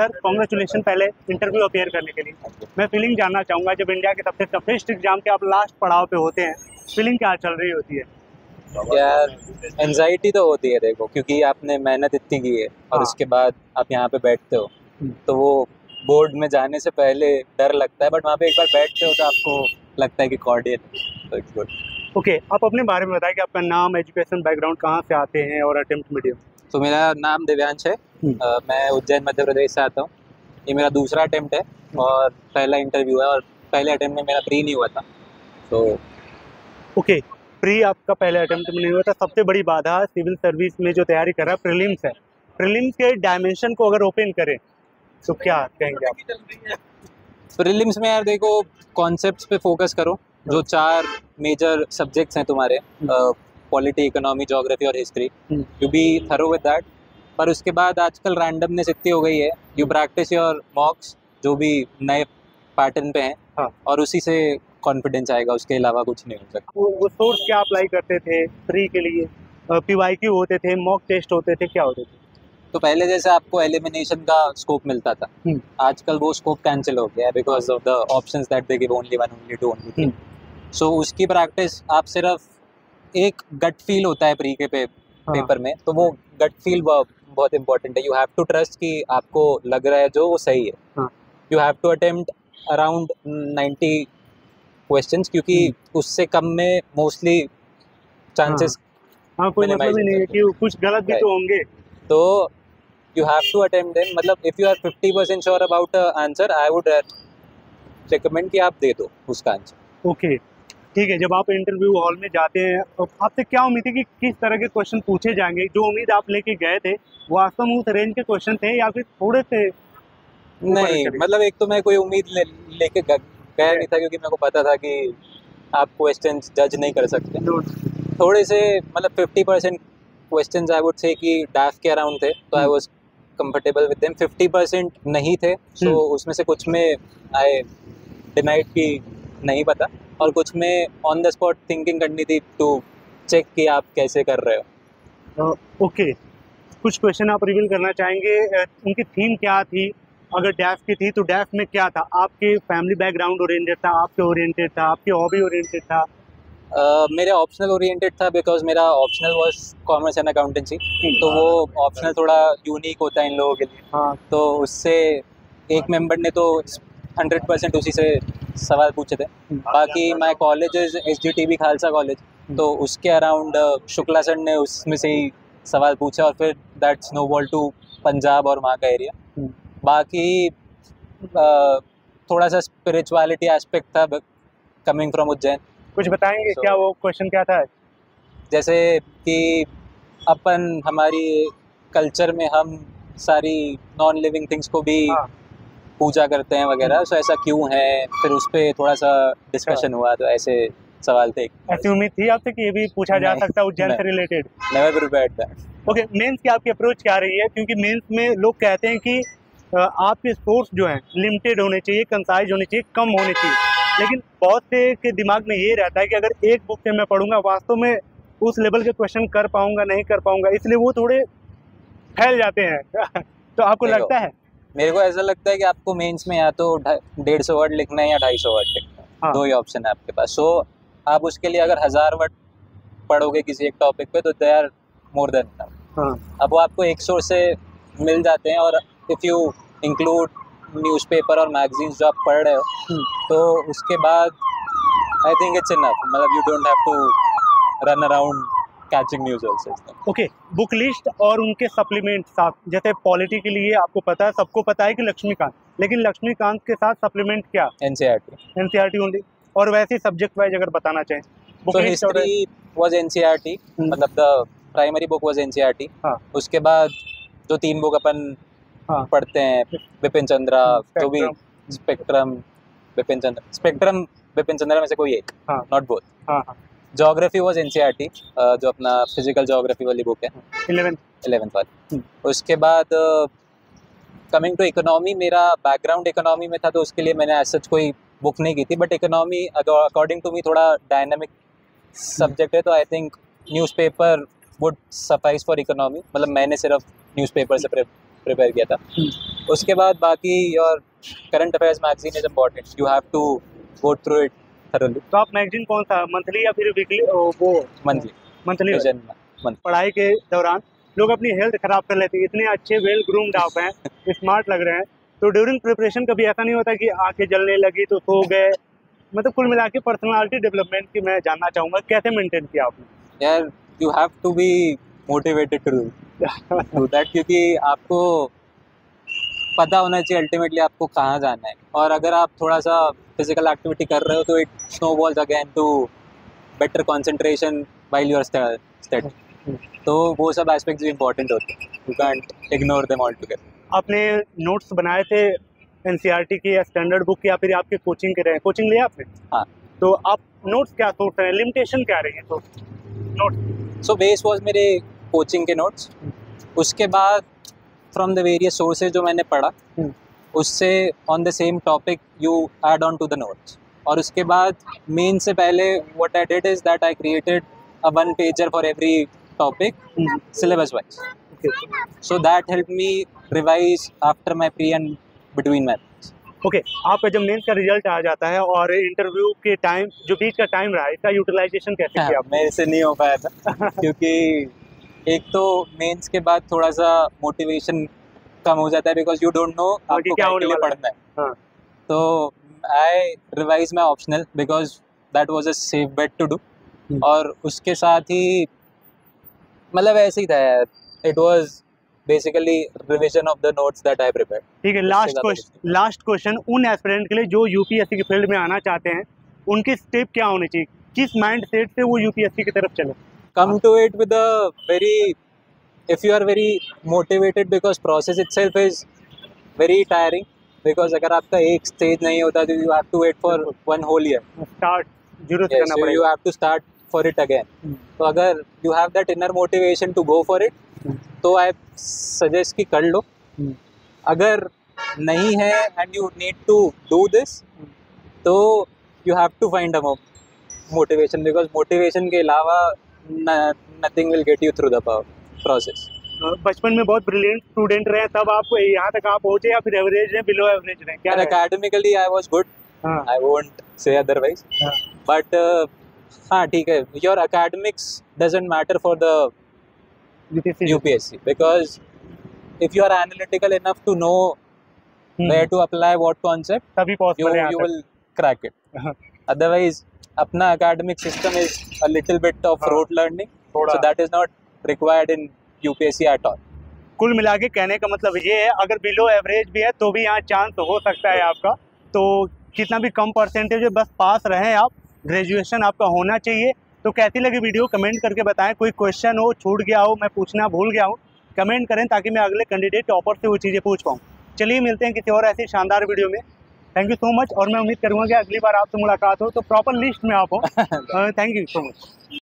Sir congratulation पहले interview appear करने के लिए मैं फीलिंग जानना चाहूँगा जब इंडिया के सबसे टफेस्ट एग्ज़ाम के आप लास्ट पड़ाव पे होते हैं फीलिंग क्या चल रही होती है यार एनजाइटी तो होती है देखो क्योंकि आपने मेहनत इतनी की है और हाँ। उसके बाद आप यहाँ पे बैठते हो हम्म। तो वो बोर्ड में जाने से पहले डर लगता है बट वहाँ पे एक बार बैठते हो तो आपको लगता है कि कॉर्डियल तो इट्स गुड ओके आप अपने बारे में बताएँ कि आपका नाम एजुकेशन बैकग्राउंड कहाँ से आते हैं और अटेम्प्ट मीडियम तो मेरा नाम दिव्यांश है हम्म। मैं उज्जैन मध्य प्रदेश से आता हूँ। ये मेरा दूसरा अटेम्प्ट है और पहला इंटरव्यू है और पहले अटेम्प्ट में मेरा प्री नहीं हुआ था। तो ओके प्री आपका पहले अटेम्प्ट में नहीं हुआ था। सबसे बड़ी बाधा सिविल सर्विस में जो तैयारी कर रहा है प्रीलिम्स है। प्रीलिम्स के डायमेंशन को अगर ओपन करें तो क्या कहेंगे आप? प्रीलिम्स में यार देखो कॉन्सेप्ट्स पे फोकस करो। जो चार मेजर सब्जेक्ट्स हैं तुम्हारे पॉलिटी इकोनॉमी जोग्राफी और history hmm. You be thorough with that पर उसके बाद आजकल रैंडमनेस इतनी हो गई है यू प्रैक्टिस योर मॉक्स जो भी नए पैटर्न पे हैं हाँ। और उसी से कॉन्फिडेंस आएगा उसके अलावा कुछ नहीं हो सकता। वो वो सोर्स क्या अप्लाई करते थे प्री के लिए? पी क्यू होते थे मॉक टेस्ट होते थे क्या होते थे? तो पहले जैसे आपको एलिमिनेशन का स्कोप मिलता था हम्म। आजकल वो स्कोप कैंसिल हो गया because of the options that they give only one only two only three so उसकी प्रैक्टिस आप सिर्फ़ एक गट फील होता है प्री के पे हाँ, पेपर में तो वो गट फील बहुत इंपॉर्टेंट है। यू हैव टू ट्रस्ट कि आपको लग रहा है जो वो सही है। हाँ। You have to attempt around 90 questions क्योंकि उससे कम में मोस्टली चांसेस हाँ। कोई मतलब नहीं है कि कुछ गलत भी तो होंगे। तो you have to attempt them मतलब if you are 50% sure about answer I would recommend कि आप दे दो उसका आंसर ओके ठीक है जब आप इंटरव्यू हॉल में जाते हैं तो आपसे क्या उम्मीद है कि किस तरह के क्वेश्चन पूछे जाएँगे? जो उम्मीद आप लेके गए थे वास्तव में उस रेंज के क्वेश्चन थे या फिर थोड़े से नहीं मतलब एक तो मैं कोई उम्मीद ले, लेके गया नहीं था क्योंकि मेरे को पता था कि आप क्वेश्चन जज नहीं कर सकते। थोड़े से मतलब fifty percent question I would say कि डाफ के अराउंड थे तो I. Was comfortable with them fifty percent नहीं थे सो हम्म। उसमें से कुछ में आई डिनाइड कि नहीं पता। और कुछ में ऑन द स्पॉट थिंकिंग करनी थी टू चेक कि आप कैसे कर रहे हो। ओके कुछ क्वेश्चन आप रिवील करना चाहेंगे उनकी थीम क्या थी? अगर डैफ की थी तो डैफ में क्या था? आपके फैमिली बैकग्राउंड ओरिएंटेड था आपके ओरिएंटेड था आपके हॉबी ओरिएंटेड था? Uh, मेरा ऑप्शनल ओरिएंटेड था बिकॉज़ मेरा optional was commerce and accountancy तो वो ऑप्शनल थोड़ा यूनिक होता है इन लोगों के लिए। हाँ। तो उससे एक मेंबर ने तो हंड्रेड परसेंट उसी से सवाल पूछे थे। बाकी my college is H D T B Khalsa college तो उसके अराउंड शुक्ला सर ने उसमें से ही सवाल पूछा और फिर that snowball to Punjab और वहाँ का एरिया हम्म। बाकी थोड़ा सा स्पिरिचुअलिटी एस्पेक्ट था कमिंग फ्रॉम उज्जैन। कुछ बताएँगे So- क्या वो क्वेश्चन क्या था? जैसे कि अपन हमारी कल्चर में हम सारी नॉन लिविंग थिंग्स को भी हाँ। पूजा करते हैं वगैरह सो ऐसा क्यों है? फिर उस पर थोड़ा सा डिस्कशन हुआ तो ऐसे सवाल थे। ऐसी उम्मीद थी आपसे कि ये भी पूछा जा सकता है उज्जैन से related never prepared that okay mains की आपकी अप्रोच क्या रही है? क्योंकि मेंस में लोग कहते हैं कि आपके सोर्स जो हैं लिमिटेड होने चाहिए कंसाइज होने चाहिए कम होने चाहिए। लेकिन बहुत से के दिमाग में ये रहता है कि अगर एक बुक से मैं पढ़ूँगा वास्तव में उस लेवल के क्वेश्चन कर पाऊँगा नहीं कर पाऊँगा इसलिए वो थोड़े फैल जाते हैं। तो आपको लगता है? मेरे को ऐसा लगता है कि आपको मेंस में या तो डेढ़ सौ वर्ड लिखना है या ढाई सौ वर्ड लिखना है। हाँ। दो ही ऑप्शन है आपके पास। सो so, आप उसके लिए अगर हज़ार वर्ड पढ़ोगे किसी एक टॉपिक पे तो दे आर मोर देन अब वो आपको एक सोर्स से मिल जाते हैं और इफ़ यू इंक्लूड न्यूज़पेपर और मैगजीन्स जो आप पढ़ रहे हो हम्म। तो उसके बाद आई थिंक इट्स इनफ मतलब you don't have to run around catching news also okay book list और उनके सप्लीमेंट्स आप जैसे पॉलिटी के लिए आपको पता है सबको पता है कि लक्ष्मीकांत। लेकिन लक्ष्मीकांत के साथ सप्लीमेंट क्या? एन सी आर ओनली और वैसे सब्जेक्ट वाइज अगर बताना चाहें बुक तो history was N C R T hmm. मतलब the primary book was NCERT हाँ। उसके बाद जो तीन बुक अपन हाँ। पढ़ते हैं बिपिन चंद्रा जो भी स्पेक्ट्रम बिपिन चंद्रा स्पेक्ट्रम बिपिन चंद्रा में से कोई एक हाँ। Not both geography was NCERT जो अपना फ़िज़िकल जोग्राफी वाली बुक है। इलेवन इलेवेंथ वाली। उसके बाद कमिंग टू इकोनॉमी मेरा बैकग्राउंड इकोनॉमी में था तो उसके लिए मैंने सच कोई बुक नहीं की थी but economy according to me थोड़ा डायनामिक सब्जेक्ट है तो I think newspaper would suffice for economy मतलब मैंने सिर्फ़ न्यूज़पेपर से प्रिपेयर किया था। उसके बाद बाकी your current affairs magazine is important you have to go through it thoroughly तो आप मैगजीन कौन सा मंथली या फिर वीकली वो? मंथली मंथली पढ़ाई के दौरान लोग अपनी हेल्थ खराब कर लेते हैं इतने अच्छे वेल ग्रूम्ड आप हैं स्मार्ट लग रहे हैं। तो ड्यूरिंग प्रिपरेशन कभी ऐसा नहीं होता कि आँखें जलने लगी तो सो गए। मतलब कुल मिला के पर्सनैलिटी डेवलपमेंट की मैं जानना चाहूँगा कैसे मेंटेन किया आपने? यार you have to be motivated to do that क्योंकि आपको पता होना चाहिए अल्टीमेटली आपको कहाँ जाना है। और अगर आप थोड़ा सा फ़िज़िकल एक्टिविटी कर रहे हो तो it snowballs again to better concentration while your study तो वो सब एस्पेक्ट्स भी इंपॉर्टेंट होते हैं। You can't ignore them all together आपने नोट्स बनाए थे एन की या स्टैंडर्ड बुक या फिर आपके कोचिंग के रहे कोचिंग लिया आपने? हाँ। तो आप नोट्स क्या सोच रहे हैं? लिमिटेशन क्या रही है तो? नोट्स सो बेस वॉज़ मेरे कोचिंग के नोट्स उसके बाद फ्रॉम द वेरियस सोर्सेज जो मैंने पढ़ा हम्म। उससे on the same topic you add on to the notes और उसके बाद मेन से पहले what I did is that I created a one pager for every topic syllabus wise so that help me revise after my pre and between my okay आपका जब mains का result आ जाता है और इंटरव्यू के time जो बीच का time रहा इसका यूटिलाइजेशन कैसे किया आपने? मेरे से नहीं हो पाया था क्योंकि एक तो मेंस के बाद थोड़ा सा मोटिवेशन कम हो जाता है बिकॉज़ यू डोंट नो आपको क्या होने लिए पढ़ना है। हाँ। तो I revise my optional because that was a safe bet to do. और उसके साथ ही मतलब ऐसे ही था यार। It was basically revision of the notes that I prepared ठीक है लास्ट क्वेश्चन लास्ट क्वेश्चन उन एस्पिरेंट के लिए जो यूपीएससी की फ़ील्ड में आना चाहते हैं उनके स्टेप क्या होने चाहिए? किस माइंड सेट से वो यूपीएससी की तरफ़ चले? Come to it with a very if you are very motivated because process itself is very tiring because अगर आपका एक स्टेज नहीं होता तो you have to wait for one whole year zero से yes, करना so you have to start for it again hmm. तो अगर you have that inner motivation to go for it हम्म। तो I suggest कि कर लो हम्म। अगर नहीं है and you need to do this तो you have to find a mo- motivation because motivation के अलावा न- get you through the po- process अ, बचपन में बहुत ब्रिलियंट स्टूडेंट रहे तब आप यहाँ तक आप पहुँचे या फिर एवरेज रहे बिलो एवरेज रहे क्या academically I was good हाँ I won't say otherwise हाँ uh, हाँ ठीक है your academics doesn't matter for the UPSC UPSC because if you are analytical enough to know hmm, where to apply what concept तभी you possible है you will crack it हाँ, otherwise अपना academic system is a little bit of हाँ, rote learning so that is not required in UPSC at all. कुल मिला के कहने का मतलब ये है अगर बिलो एवरेज भी है तो भी यहाँ चांस हो सकता है आपका। तो कितना भी कम परसेंटेज है बस पास रहें आप। ग्रेजुएशन आपका होना चाहिए। तो कैसी लगी वीडियो कमेंट करके बताएँ। कोई क्वेश्चन हो छूट गया हो मैं पूछना भूल गया हूँ। कमेंट करें ताकि मैं अगले कैंडिडेट टॉपर से वो चीज़ें पूछ पाऊँ। चलिए मिलते हैं किसी और ऐसी शानदार वीडियो में। थैंक यू सो मच और मैं उम्मीद करूँगा कि अगली बार आपसे मुलाकात हो तो प्रॉपर लिस्ट में आप हो। Thank you so much